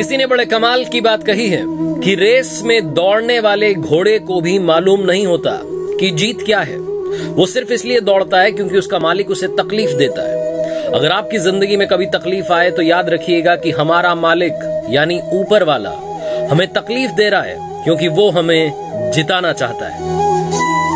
किसी ने बड़े कमाल की बात कही है कि रेस में दौड़ने वाले घोड़े को भी मालूम नहीं होता कि जीत क्या है। वो सिर्फ़ इसलिए दौड़ता है क्योंकि उसका मालिक उसे तकलीफ़ देता है। अगर आपकी ज़िंदगी में कभी तकलीफ़ आए तो याद रखिएगा कि हमारा मालिक, यानी ऊपर वाला, हमें तकलीफ़ दे रहा है, क्योंकि वो हमें जिताना चाहता है।